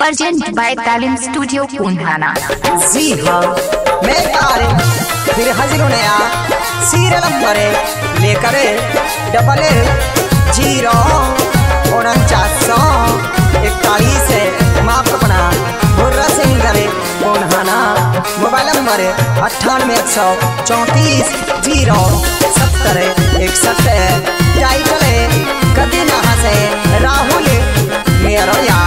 Present by Talim Studio Punhana. जी हाँ मैं तारे फिर हाजिर होने आ सीरियल नंबर लेकर डबल ज़ीरो उनचास सौ इकतालीस माफ़ अपना बुर्रा सिंह करे बोनहाना मोबाइल नंबर अट्ठानवे एक सौ चौंतीस ज़ीरो सत्तर इकसठ टाइटल कदी नहा से राहुल मेरा यार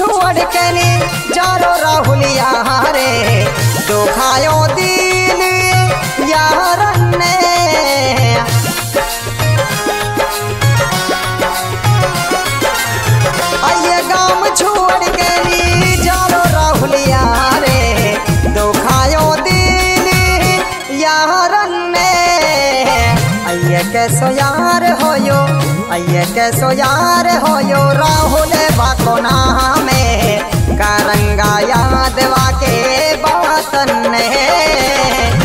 छोड़ के ने जारो राहुल यारे। दुखायो दिल, यार ने। आइए गाम छोड़ के यारे। ने। आइए कैसो यार होयो कैसो यार होयो, राहुल बाकोना में करंगा याद वाके बासन ने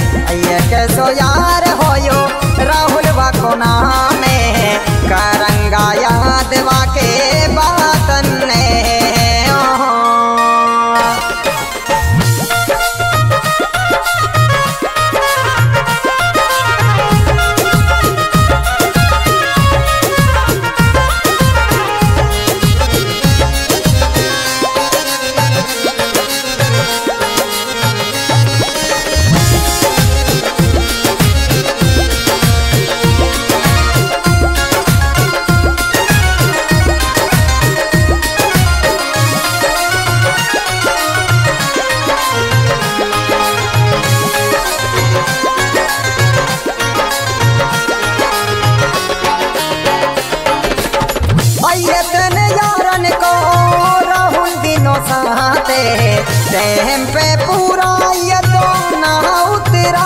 टाइम पे पूरा ये तो ना उतरा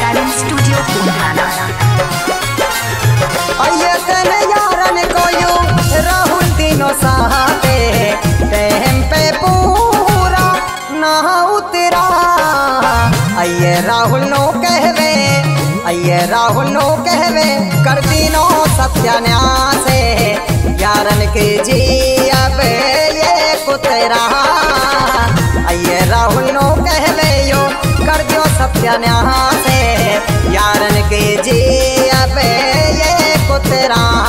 Talim Studio Punhana. आइए तेने यारन को यू राहुल दिनों साथे। पे पूरा ना उतरा। आइए राहुल नो कहवे आइए राहुल नो कहवे कर दिनो सत्यान्यास। यारन के जी नो कहवे यो कर दियो सत्यान्यास यारन के जी अब ये कुतरा आइए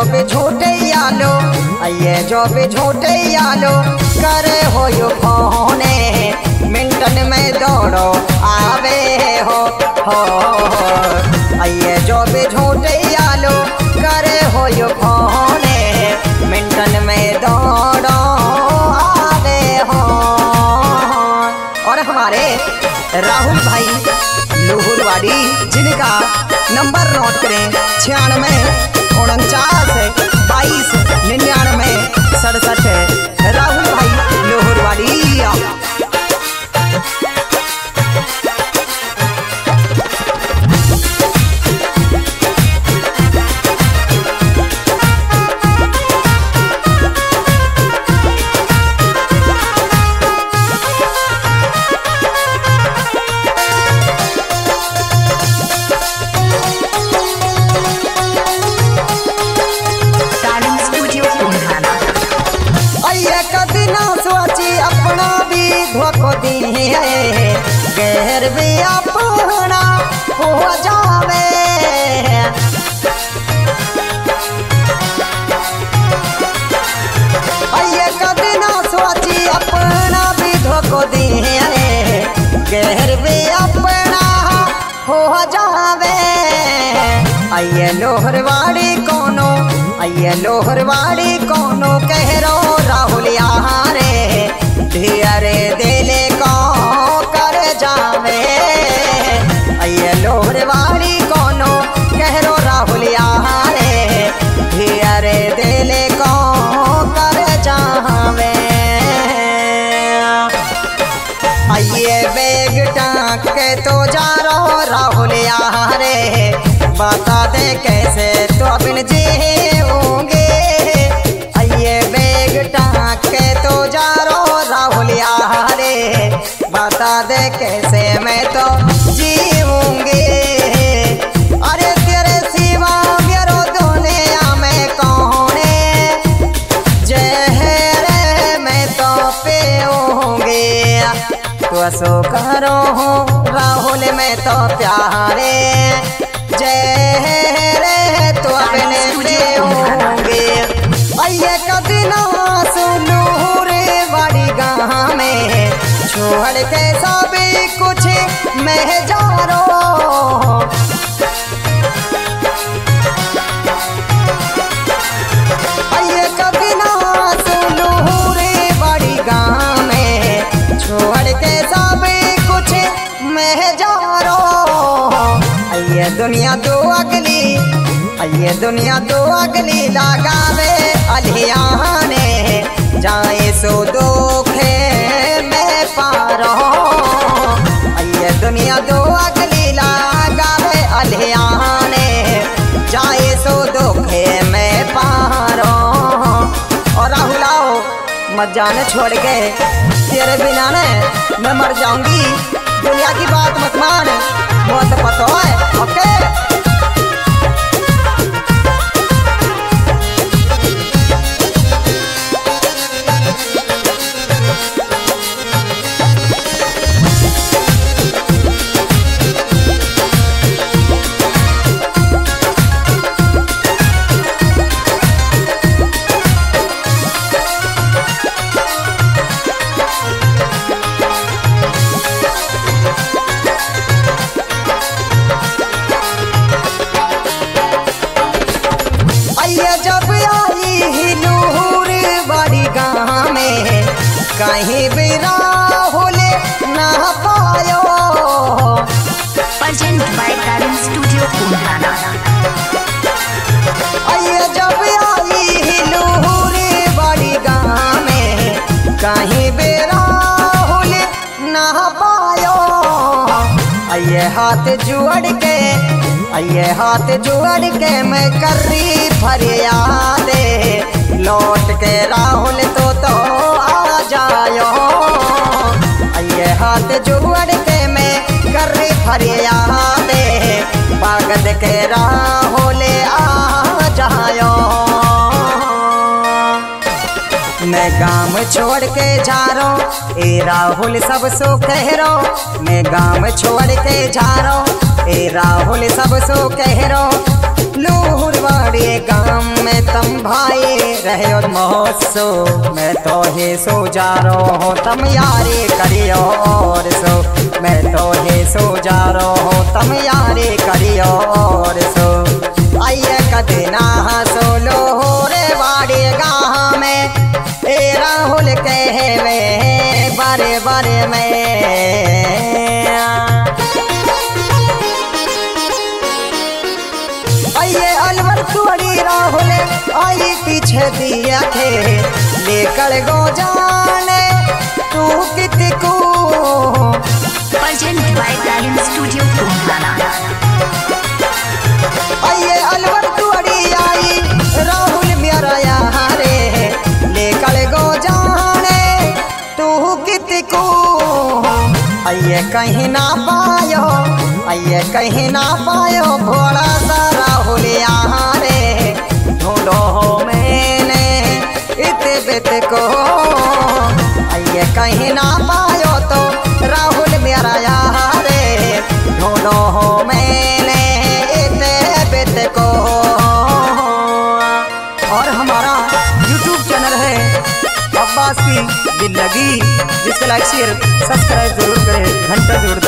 आइए जो झूठे आलो आइए जो भी झूठे आलो करे हो यो फोने मिंटन में दौड़ो, आवे हो हो आइए जो भी झूठे आलो करे हो यो फोने मिंटन में दौड़ो, आवे हो। और हमारे राहुल भाई लोहुरवाड़ी जिनका नंबर नोट करें, छियानवे उनचास बाईस निन्यानवे सड़सठ राहुल भाई लोहुरवाड़ी। भी अपना हो जावे। कभी ना सोची अपना भी धोखो दिए। गैर भी अपना हो जावे। आइए लोहरवाड़ी कोनो आइए लोहरवाड़ी कोनो कह रो राहुल यहाँ रे धीरे दिले लोहरवाड़ी कोनो? कह रो राहुल यहाँ रे धीरे दिले को कर जावे। आइए बैग टाँक के तो जा रहो राहुल यहाँ रे बता दे कैसे तो अपन जीऊँगे आइए बैग टाँक के तो जा रहो राहुल यहाँ रे बता दे कैसे मैं तो रे बड़ी गाँव में छोड़ के सभी कुछ मैं दुनिया दो अगली आइए दुनिया दो अगली लगावे अलियाने, जाए सो दुखे मैं पारो। आइए दुनिया दो अगली लगावे अलियाने, जाए सो दुखे मैं पारो। और राहुल, आओ, मत जाने छोड़ के, तेरे बिना ने मैं मर जाऊँगी। दुनिया की बात मत मान बहुत पता है, ओके? कहीं भी राहुल ना पायो। By Talent Studio Punjana. आइया जब आई हिलूर बड़ी गाँव में कहीं भी राहुल ना पायो। आइए हाथ जोड़ के आइए हाथ जोड़ के मैं कर रही फरियादे। लौट के राहुल तो तो आ जायो। आइए हाथ जोड़ के मैं कर रही फरियादे, बागद के राहुल आ जायो। मैं गाँव छोड़ के जा रो ए राहुल सब सो कह रो मैं गाँव छोड़ के जा रो ए राहुल सब सो कह रो लूहरवाड़ी गाँव में तम भाई रहे महोत्सव मैं तो ही सो जा रो हो, तम यारे करियो और सो। मैं तो ही सो जा रो हो, तम यारे करियो और सो। आइए कदे ना सो लोहरे वाड़ी गाँव में। ए राहुल कहवे बारे बारे में। दिया थे। लेकर गो जाने तू कितकू. आइए अलवर तुअड़ी आई राहुल मेरा यहाँ रे लेकर गो जाने तू कितकू आइए कहीं ना पायो आइए कहीं ना पायो भोला सा राहुल यहाँ रे ढूंढो कहीं ना पायो तो राहुल मेरा यार ढूंढो हो मैंने इतने को और हमारा YouTube चैनल है अब्बास की ज़िंदगी। जिसको लाइक शेयर सब्सक्राइब ज़रूर करें, घंटा ज़रूर